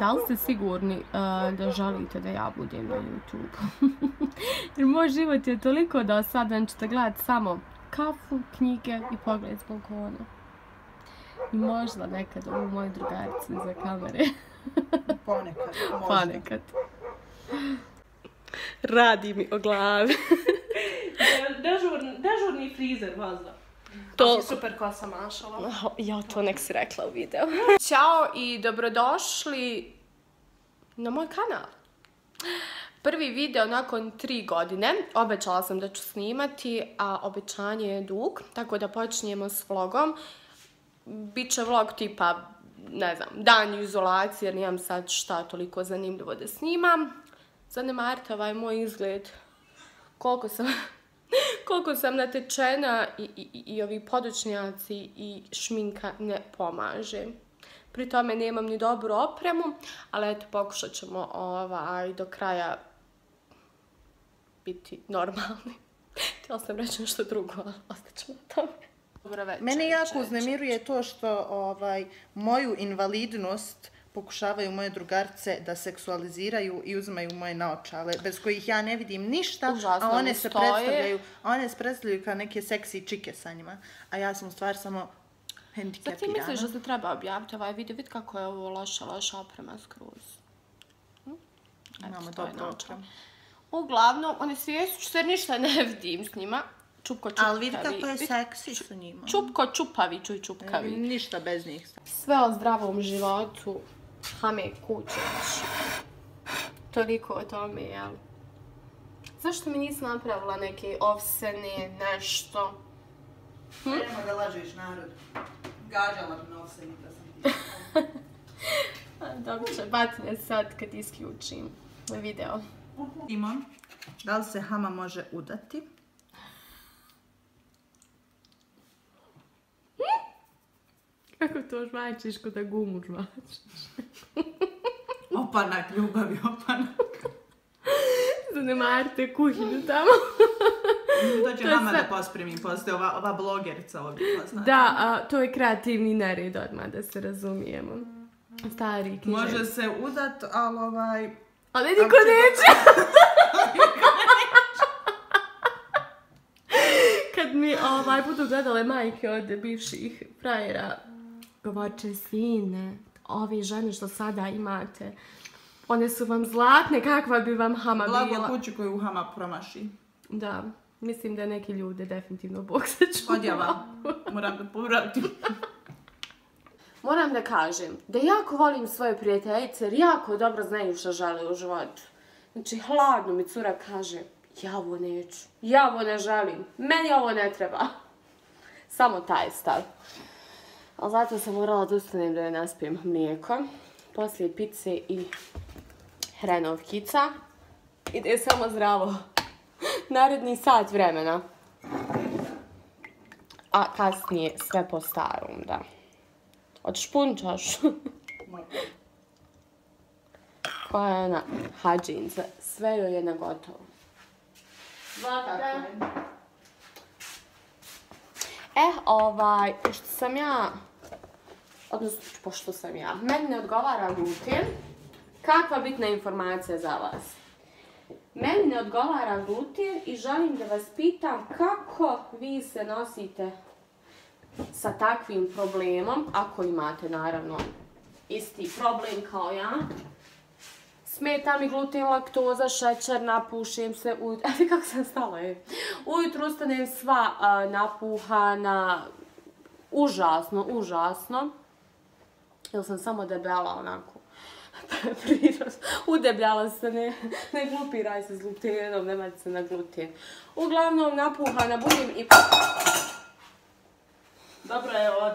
Da li ste sigurni uh, da želite da ja budem na YouTube? Jer moj život je toliko da sada ćete gledati samo kafu, knjige i pogled s balkona. I možda nekad ovu moju drugaricu iza kamere. Ponekad, možda. Ponekad. Radi mi o glavi. Dežurni, dežurni frizer, vazda. To, Super kosa mašala. ja to nek si rekla u videu. Ćao i dobrodošli na moj kanal. Prvi video nakon tri godine. Obećala sam da ću snimati, a obećanje je dug, tako da počinjemo s vlogom. Biće vlog tipa, ne znam, dan izolacije, jer nemam sad šta toliko zanimljivo da snimam. Zanemarite ovaj moj izgled. Koliko sam, koliko sam natečena i, i, i- i ovi podočnjaci i šminka ne pomaže. Pri tome nemam ni dobru opremu, ali eto pokušat ćemo ovaj, do kraja biti normalni. Htjela sam reći nešto drugo, ali ostat ćemo na tome. Dobro večer. Mene jako uznemiruje to što ovaj, moju invalidnost pokušavaju moje drugarce da seksualiziraju i uzmaju moje naočale, bez kojih ja ne vidim ništa, Užasno a one se stoje. predstavljaju, a one se predstavljaju kao neke seksi čike sa njima, a ja sam u stvari samo Zar ti hendikepirana. misliš da se treba objaviti ovaj video? Vidi kako je ovo loša, loša oprema skroz. Hm? Imamo dobro opremu. Uglavnom, one svijestu što ništa ne vidim s njima. Čupko čupkavi. Ali vidi kako je seksi sa njima. Čupko čupavi, čuj čupkavi. ništa bez njih. Sve o zdravom životu. Hame Kučević. Toliko o tome, jel? Zašto mi nisi napravila neke ovsene, nešto? Nema da lažeš narod. Gađala bi na ovseni da sam ti. Dobit će batine sad kad isključim video. Imam. Da li se Hama može udati? Kako to žvačiš kod da gumu žvačiš? Opanak, ljubavi, opanak. Zanemarite kuhinju tamo. To će To Hama sve- da pospremim poslije, ova, ova blogerica ovdje poznata. Da, a, to je kreativni nered odmah, da se razumijemo. Stari. Može se udat, ali ovaj... Ali niko neće. Kad mi ovaj, budu gledale majke od bivših frajera, će sine, ove žene što sada imate, one su vam zlatne, kakva bi vam hama Blago bila. kući koju Hama promaši. Da, mislim da neki ljude definitivno Bog sačuva. Odjava. Moram da povratim. Moram da kažem da jako volim svoje prijateljice jer jako dobro znaju što žele u životu. Znači, hladno mi cura kaže, ja ovo neću, ja ovo ne želim, meni ovo ne treba. Samo taj stav. Ali zato sam morala da ustanem da joj naspijem mlijeko. Poslije pice i hrenovkica. Ide samo zdravo. Naredni sat vremena. A kasnije sve po starom, da. Odšpunčaš. Koja je ona hađinca. Sve joj je na gotovo. E, ovaj, pošto sam ja, odnosno, pošto sam ja, meni ne odgovara gluten, kakva bitna informacija za vas? Meni ne odgovara gluten i želim da vas pitam kako vi se nosite sa takvim problemom, ako imate naravno isti problem kao ja. Smeta mi gluten, laktoza, šećer, napušim se ujutro. Ali kako sam stala je? Ujutro ustanem sva a, napuhana. Užasno, užasno. Ili sam samo debela onako. Udebljala se, ne, ne glupiraj se s glutenom, nemajte se na gluten. Uglavnom napuhana budem i Dobro je od...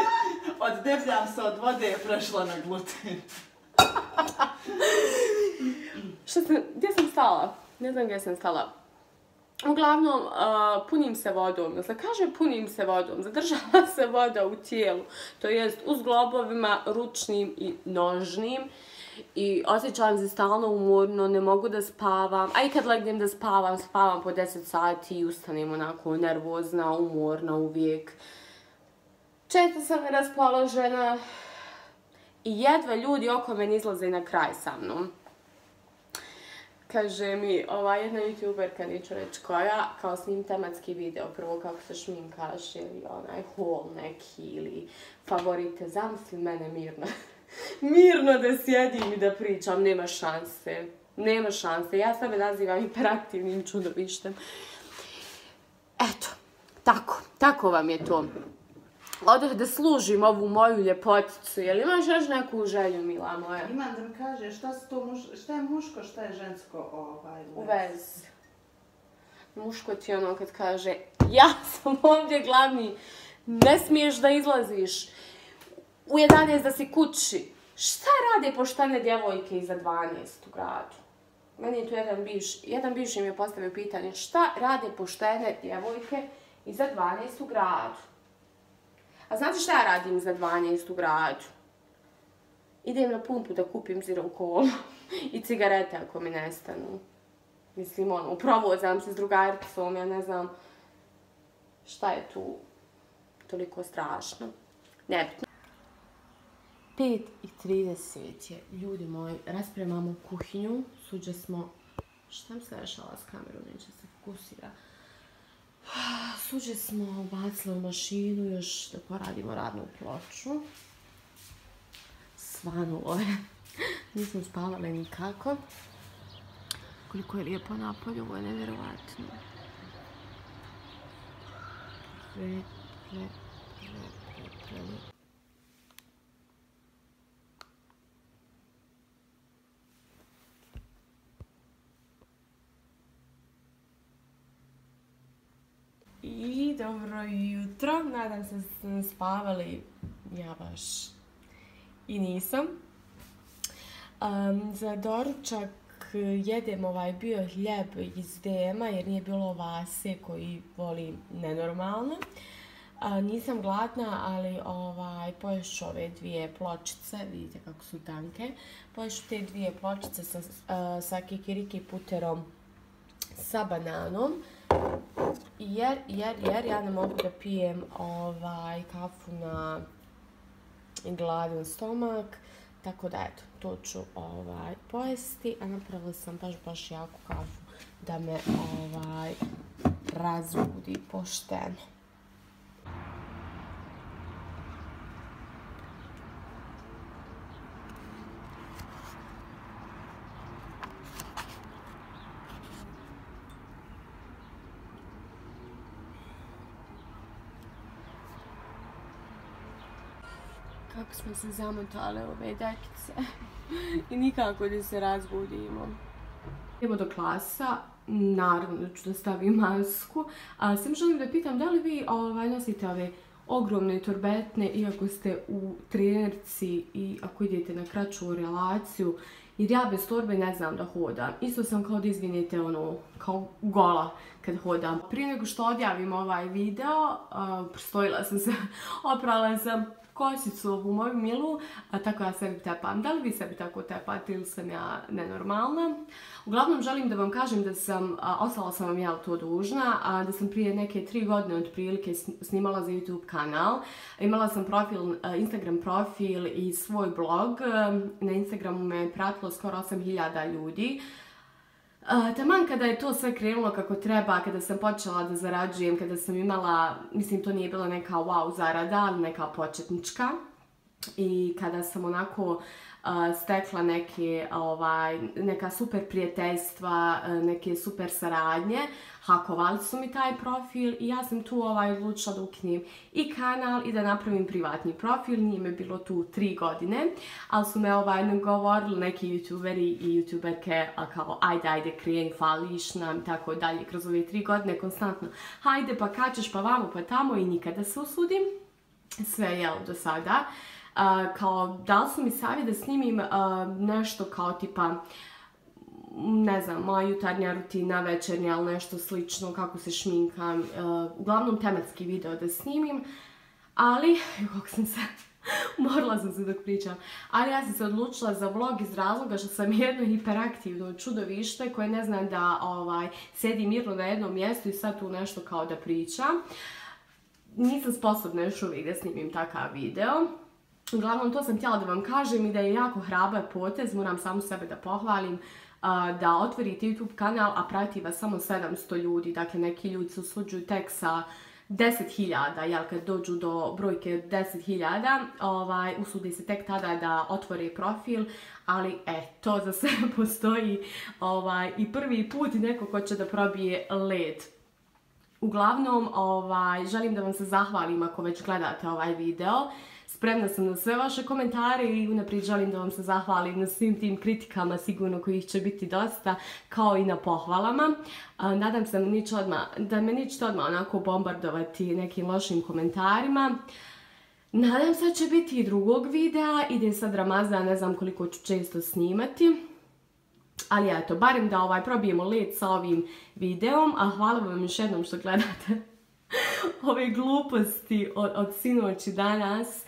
od debljam se od vode je prešla na gluten. Šta sam, gdje sam stala? Ne znam gdje sam stala. Uglavnom, punim se vodom. Se kaže punim se vodom? Zadržava se voda u tijelu. To jest u zglobovima ručnim i nožnim. I osjećam se stalno umorno, ne mogu da spavam. A i kad legnem da spavam, spavam po 10 sati i ustanem onako nervozna, umorna uvijek. Često sam neraspoložena. i jedva ljudi oko mene izlaze na kraj sa mnom. Kaže mi, ova jedna youtuberka, neću reći koja, kao snim tematski video, prvo kako se šminkaš ili onaj haul neki ili favorite, zamisli mene mirno. mirno da sjedim i da pričam, nema šanse. Nema šanse. Ja sebe nazivam hiperaktivnim čudovištem. Eto, tako, tako vam je to. Odah da služim ovu moju ljepoticu. Jel imaš još neku želju, mila moja? Imam da mi kaže šta, su to muš, šta je muško, šta je žensko ovaj, U vezi. Muško ti ono kad kaže, ja sam ovdje glavni, ne smiješ da izlaziš, u 11 da si kući. Šta rade poštene djevojke iza 12 u gradu? Meni je tu jedan bivš, jedan bivši mi je postavio pitanje, šta rade poštene djevojke iza 12 u gradu? A znate šta ja radim za 12 u? Idem na pumpu da kupim zero kolu i cigarete ako mi nestanu. Mislim, ono, provozam se s drugaricom, ja ne znam šta je tu toliko strašno. Nebitno. 5 i 30 je, ljudi moji, raspremamo kuhinju, suđe smo, šta mi se dešava s kamerom, neće se fokusira. Suđe smo bacili u mašinu još da poradimo radnu ploču. Svanulo je. Nisam spavali nikako. Koliko je lijepo napolju, ovo je nevjerovatno. Pre, pre, pre, pre, pre, I dobro jutro, nadam se da ste spavali, ja baš i nisam. Um, za doručak jedem ovaj bio hljeb iz dema jer nije bilo vase koji voli nenormalno. A, nisam gladna, ali ovaj, poješću ove dvije pločice, vidite kako su tanke. Poješću te dvije pločice sa, sa kikiriki puterom sa bananom. Jer, jer, jer ja ne mogu da pijem ovaj, kafu na gladan stomak. Tako da, eto, to ću ovaj, pojesti. A napravila sam baš, baš jaku kafu da me ovaj, razbudi pošteno. Kako smo se zamotale ove dekice i nikako da se razbudimo. Idemo do klasa, naravno da ću da stavim masku, a sam želim da pitam da li vi ovaj, nosite ove ogromne torbetne iako ste u trenerci i ako idete na kraću relaciju, jer ja bez torbe ne znam da hodam. Isto sam kao da izvinite ono, kao gola kad hodam. Prije nego što odjavim ovaj video, uh, sam se, oprala sam kosicu ovu moju milu, tako ja sebi tepam. Da li vi sebi tako tepate ili sam ja nenormalna? Uglavnom želim da vam kažem da sam, ostala sam vam ja to dužna, a, da sam prije neke tri godine od prilike snimala za YouTube kanal. Imala sam profil, Instagram profil i svoj blog. Na Instagramu me pratilo skoro 8000 ljudi. Taman kada je to sve krenulo kako treba, kada sam počela da zarađujem, kada sam imala, mislim to nije bila neka wow zarada, ali neka početnička. I kada sam onako stekla neke, ovaj, neka super prijateljstva, neke super saradnje, hakovali su mi taj profil i ja sam tu ovaj, odlučila da ukinem i kanal i da napravim privatni profil. Nije me bilo tu tri godine, ali su me ovaj, govorili neki youtuberi i youtuberke kao ajde, ajde, krijen, fališ nam i tako dalje kroz ove tri godine konstantno. Hajde, pa kačeš pa vamo pa tamo i nikada se usudim. Sve je do sada. Kao dali su mi savjet da snimim nešto kao tipa ne znam, moja jutarnja rutina, večernja ili nešto slično, kako se šminkam, uglavnom tematski video da snimim, ali, kako sam se, morala sam se dok pričam, ali ja sam se odlučila za vlog iz razloga što sam jedno hiperaktivno čudovište koje ne znam da ovaj, sedi mirno na jednom mjestu i sad tu nešto kao da pričam. Nisam sposobna još uvijek da snimim takav video. Uglavnom, to sam htjela da vam kažem i da je jako hrabar potez, moram samu sebe da pohvalim, da otvorite YouTube kanal, a prati vas samo 700 ljudi. Dakle, neki ljudi se usuđuju tek sa 10.000, jel, kad dođu do brojke 10.000, ovaj, usudi se tek tada da otvore profil, ali eto, za sve postoji ovaj, i prvi put neko ko će da probije led. Uglavnom, ovaj, želim da vam se zahvalim ako već gledate ovaj video. Spremna sam na sve vaše komentare i unaprijed želim da vam se zahvalim na svim tim kritikama, sigurno kojih će biti dosta, kao i na pohvalama. Nadam se odmah, da me nećete odmah onako bombardovati nekim lošim komentarima. Nadam se da će biti i drugog videa, ide sad Ramazan, ne znam koliko ću često snimati. Ali eto, barem da ovaj probijemo led sa ovim videom, a hvala vam još jednom što gledate ove gluposti od, od sinoći danas.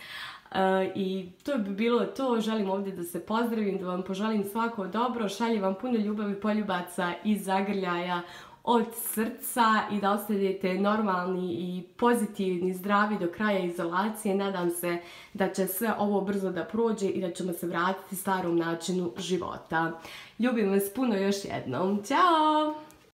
E, I to bi bilo to, želim ovdje da se pozdravim, da vam poželim svako dobro, šaljem vam puno ljubavi, poljubaca i zagrljaja od srca i da ostanete normalni i pozitivni, zdravi do kraja izolacije. Nadam se da će sve ovo brzo da prođe i da ćemo se vratiti starom načinu života. Ljubim vas puno još jednom. Ćao!